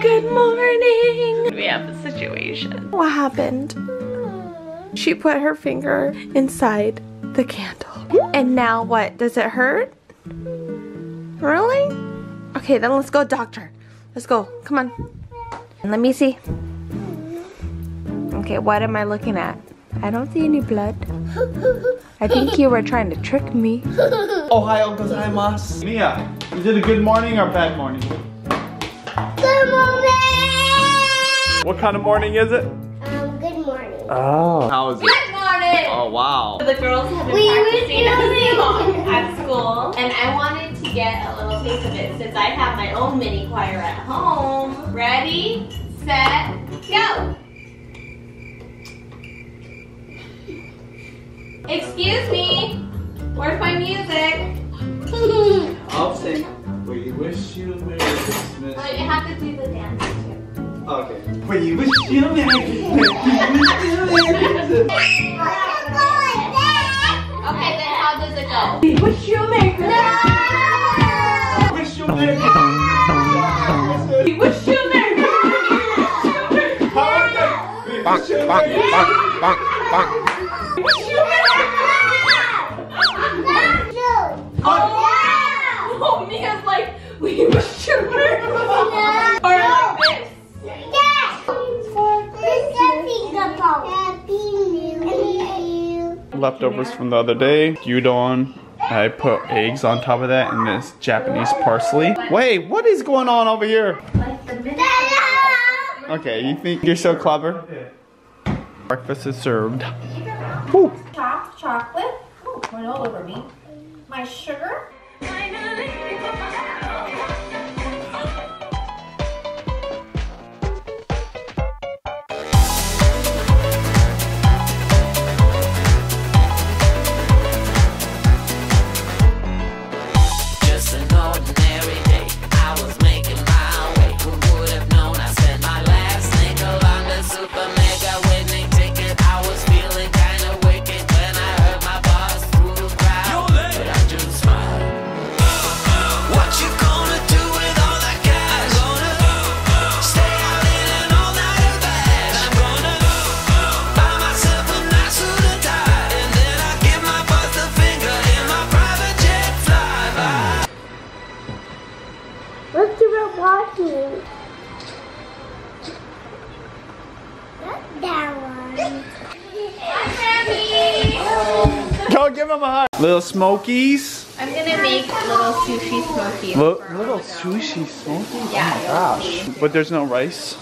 Good morning. We have a situation. What happened? She put her finger inside the candle. And now what? Does it hurt? Really? Okay, then let's go doctor. Let's go. Come on. Let me see. Okay, what am I looking at? I don't see any blood. I think you were trying to trick me. Ohayo gozaimasu. Miya, is it a good morning or bad morning? Good morning! What kind of morning is it? Um, good morning. Oh. How is it? Good morning! Oh, wow. The girls have been We practicing a doing- song at school, and I wanted to get a little taste of it since I have my own mini choir at home. Ready, set, go! Excuse me, where's my music? I'll sing. We wish you a Merry Christmas. Oh, you have to do the dance too. Okay. We wish you a Merry Christmas. Okay, then how does it go? We wish you a Merry Christmas. Wish you a Merry Christmas. We wish you a Merry Christmas. How is it? We wish you a Merry Christmas. We wish you a Merry Christmas. Oh, Miya's like, we wish you a Merry Christmas. Or like this. Leftovers from the other day. Gyudon. I put eggs on top of that and this Japanese parsley. Wait, what is going on over here? Okay, you think you're so clever? Breakfast is served. Whew. Chopped chocolate. Oh, went all over me. My sugar. Go give him a hug. Little smokies. I'm gonna make little sushi smokies. Little, little sushi smokies? Yeah. Oh my gosh. But there's no rice.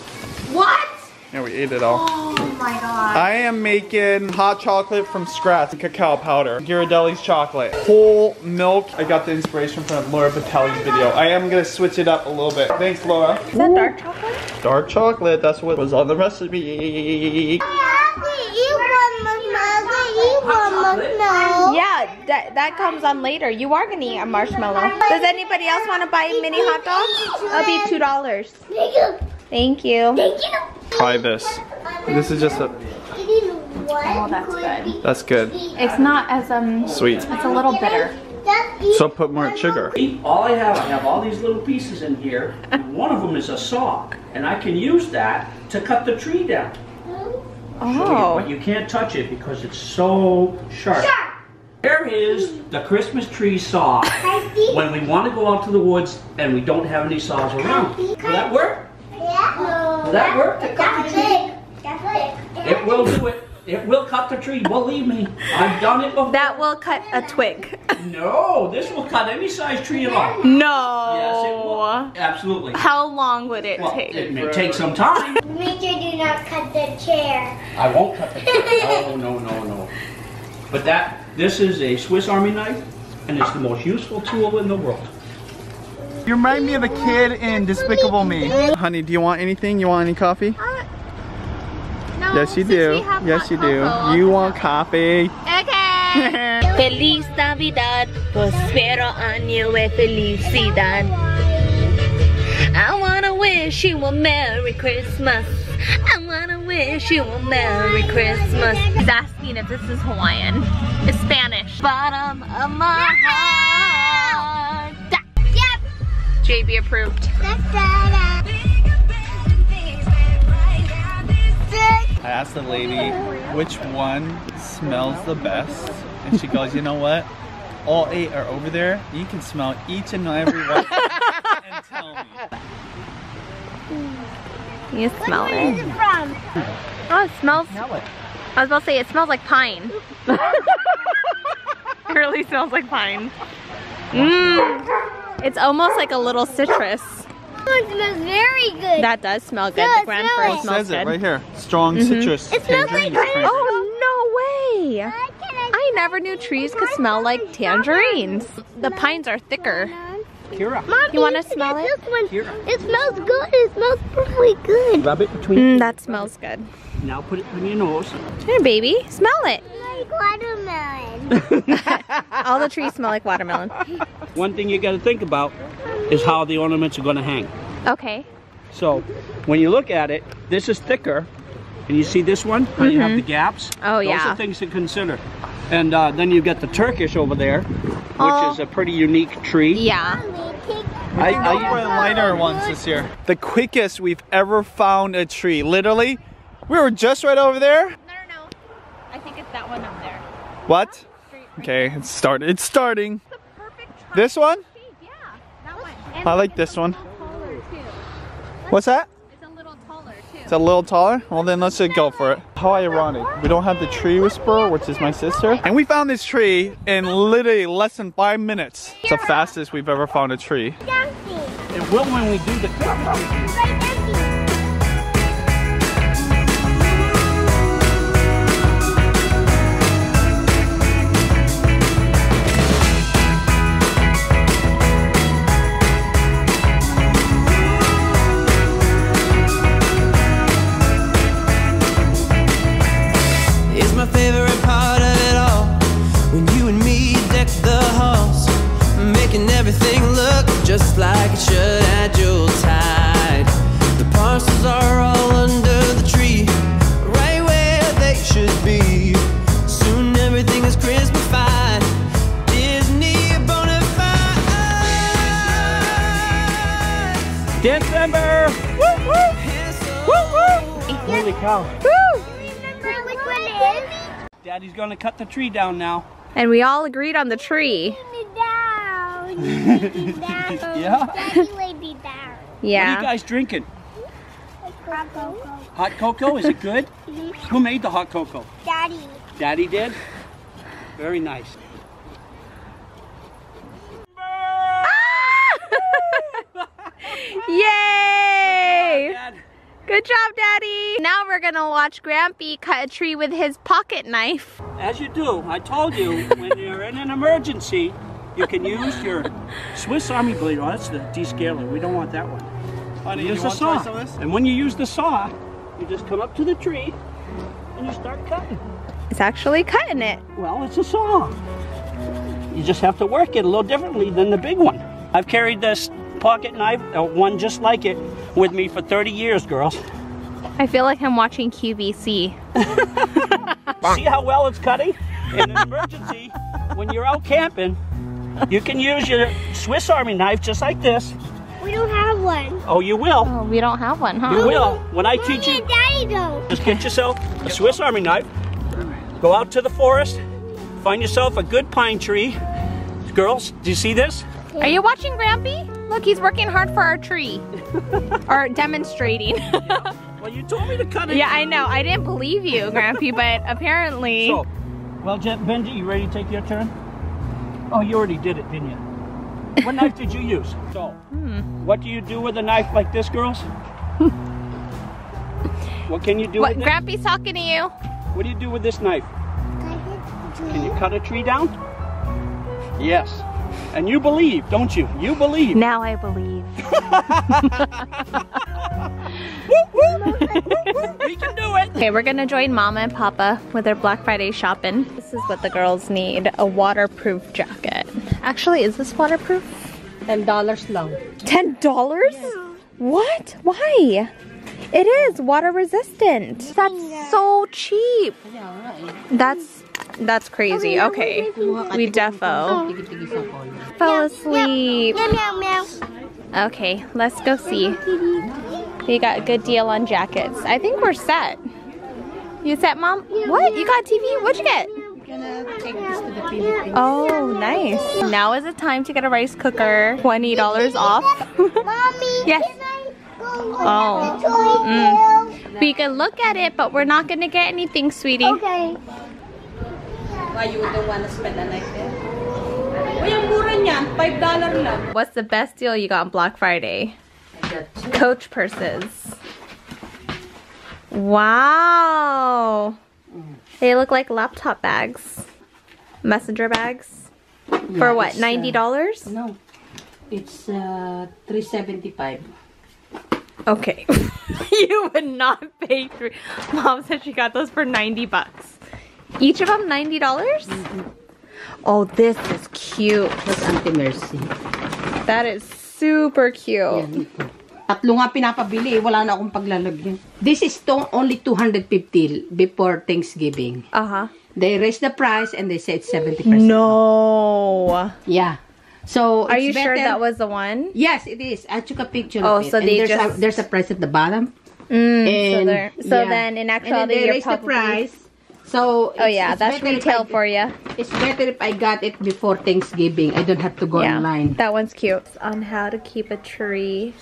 What? Yeah, we ate it all. Oh my god. I am making hot chocolate from scratch, cacao powder, Ghirardelli's chocolate, whole milk. I got the inspiration from Laura Batelli's video. I am gonna switch it up a little bit. Thanks, Laura. Is that dark chocolate? Dark chocolate, that's what was on the recipe. Yeah, that, that comes on later. You are gonna eat a marshmallow. Does anybody else want to buy a mini hot dog? It'll be two dollars. Thank you. Thank you. Try this. This is just a, Oh, that's good. that's good. It's not as um. Sweet. It's a little bitter. So put more sugar. All I have, I have all these little pieces in here. and One of them is a saw, and I can use that to cut the tree down. Oh. But you can't touch it because it's so sharp. There is the Christmas tree saw. When we want to go out to the woods and we don't have any saws around. Will that work? Yeah. Will that work to cut the tree? It will do it. It will cut the tree, believe me. I've done it before. That will cut a twig. No, this will cut any size tree at all. No. Yes, it will. Absolutely. How long would it Well, take? it may take some time. Make sure do not cut the chair. I won't cut the chair. No, no, no, no. But that, this is a Swiss Army knife, and it's the most useful tool in the world. You remind me of a kid in Despicable Me. Honey, do you want anything? You want any coffee? Um, No, Yes, you do. Yes, you do. cocoa, You want coffee. Okay. Feliz Navidad, prospero año y felicidad. I wanna wish you a Merry Christmas. I wanna wish wish you a Merry Christmas. He's asking if this is Hawaiian. It's Spanish. Bottom of my heart. Yep. JB approved. Asked the lady which one smells the best, and she goes, "You know what? All eight are over there. You can smell each and every one and tell me." You smell Where it. is it from? Oh, it smells. Smell it. I was about to say it smells like pine. it really smells like pine. Mmm. It's almost like a little citrus. It smells very good. That does smell good. Yeah, the grand smell fir it. It smells says good. it right here. Strong Mhm. citrus. It smells like tangerine Oh, no way. Why I never knew trees could smell like tangerines. The pines are thicker. Keira, Mommy, You wanna smell it? This one. Here. It smells good. It smells perfectly good. rub it between. Mm, that smells good. Now put it in your nose. Here, baby, smell it. Like watermelon. All the trees smell like watermelon. One thing you got to think about is how the ornaments are going to hang. Okay. So when you look at it, this is thicker. And you see this one? How you have the gaps? Oh, Those yeah. are things to consider. And uh, then you got the Turkish over there, which Oh. is a pretty unique tree. Yeah. I, Go for I, the lighter ones this year. The quickest we've ever found a tree. Literally, we were just right over there. No, no, no. I think it's that one up there. What? Okay, it's started. It's starting. This one? Yeah, that one. I like this one. What's that? It's a little taller too. It's a little taller? Well, then let's just go for it. How ironic. We don't have the tree whisperer, which is my sister. And we found this tree in literally less than five minutes. It's the fastest we've ever found a tree. it will when we do the me deck the halls, making everything look just like it should at Yuletide. The parcels are all under the tree, right where they should be. Soon everything is Christmasified. Disney bona fide. December! Woo woo! Woo woo! Holy cow. Remember which one it is? Daddy's gonna cut the tree down now. And we all agreed on the tree. Lay me down. Lay me down. Yeah? Daddy laid me down. What are you guys drinking? Hot cocoa. Hot cocoa? Is it good? Who made the hot cocoa? Daddy. Daddy did? Very nice. Yay! Dad. Good job, Daddy. Now we're gonna watch Grampy cut a tree with his pocket knife. As you do, I told you, when you're in an emergency, you can use your Swiss Army blade. Oh, that's the descaler. We don't want that one. Honey, use the saw. some of this? And when you use the saw, you just come up to the tree and you start cutting. It's actually cutting it. Well, it's a saw. You just have to work it a little differently than the big one. I've carried this pocket knife, uh, one just like it, with me for 30 years, girls. I feel like I'm watching QVC. See how well it's cutting? In an emergency, when you're out camping, you can use your Swiss Army knife just like this. We don't have one. Oh, you will. Oh, we don't have one, huh? You will. When I teach you, and Daddy don't. just get yourself a Swiss Army knife, go out to the forest, find yourself a good pine tree. Girls, do you see this? Are you watching Grampy? Look, he's working hard for our tree. or demonstrating. Well, you told me to cut it. yeah, I know. I didn't believe you, Grampy, but apparently. So, well, Benji, you ready to take your turn? Oh, you already did it, didn't you? What knife did you use? So, hmm. what do you do with a knife like this, girls? what can you do what? with this? Grampy's talking to you. What do you do with this knife? Can you cut a tree down? Yes. And you believe, don't you? You believe. Now I believe. We can do it. Okay, we're gonna join Mama and Papa with their Black Friday shopping. This is what the girls need, a waterproof jacket. Actually, is this waterproof? $10 long. Ten dollars? What? Why? It is water resistant. That's so cheap. That's that's crazy. Okay. We defo. Fell asleep. Okay, let's go see. We got a good deal on jackets. I think we're set. You set, Mom? What? You got TV? What'd you get? Oh, nice. Now is the time to get a rice cooker. $20 off. Mommy, Yes. can I go Oh. Mm. We can look at it, but we're not gonna get anything, sweetie. Okay. Why you don't want to spend a night there? Uy, ang mura niyan. $5 lang. What's the best deal you got on Black Friday? Coach purses. Wow. They look like laptop bags. Messenger bags. For what, uh, $90? No. It's uh, 375 Okay. you would not pay three. Mom said she got those for 90 bucks. Each of them $90? dollars Oh, this is cute. Plus anti-mercy. That is super cute. Yan. Tatlo nga pinapabili. eh. Wala na akong paglalagyan. This is to only 250 before Thanksgiving. Uh-huh. They raised the price and they said 70%. No. Yeah. So, Are it's you sure that was the one? Yes, it is. I took a picture Oh, of it. so and they there's, just- a, there's a price at the bottom. Mm, so And, there. So yeah. then, in And then actuality, they you're raised probably. the price. So, Oh yeah, it's that's better if retail I- for you. It's better if I got it before Thanksgiving. I don't have to go Yeah, online. that one's cute. On how to keep a tree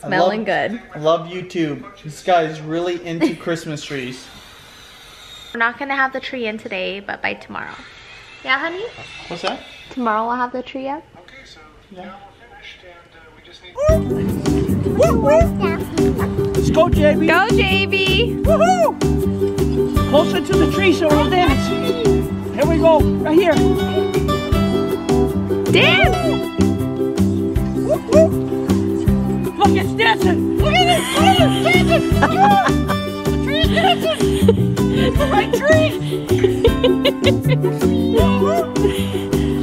smelling good. Love YouTube. This guy is really into Christmas trees. We're not gonna have the tree in today, but by tomorrow. Yeah, honey. What's that? Tomorrow we'll have the tree up. Okay, so yeah. now we're finished and uh, we just need. Let's go, JB. Go, JB. Woohoo! Closer to the tree so we'll dance. Here we go. Right here. Dance. Look, it's dancing. Look at. Look at. It's dancing. the tree is dancing. It's the right tree.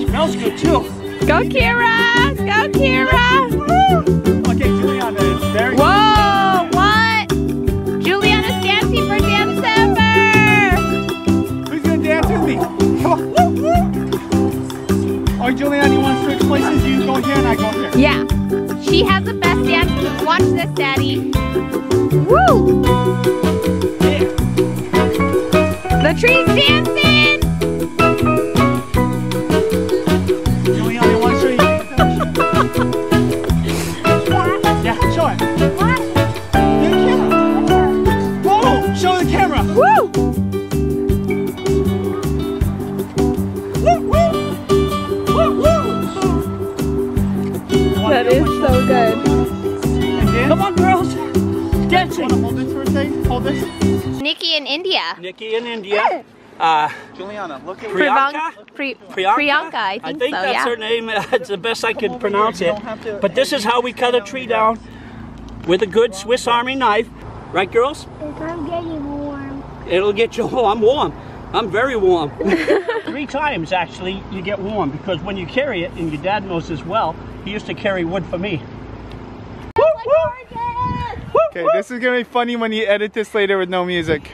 Smells good, too. Go, Keira. Go, Keira. Okay, Julianna, it's very Yeah. She has the best dance moves. Watch this, Daddy. Woo! The tree's dancing! Nikki in India. Nikki in India. Uh, Julianna, look at Priyanka? Pri- Priyanka? Priyanka, I think, think so, that's yeah. her name. It's the best I could pronounce it. don't have to- But this is how we cut a tree down with a good Swiss Army knife. Right, girls? I'm getting warm. It'll get you. Oh, I'm warm. I'm very warm. Three times actually you get warm because when you carry it, and your dad knows as well, he used to carry wood for me. Okay, this is gonna be funny when you edit this later with no music.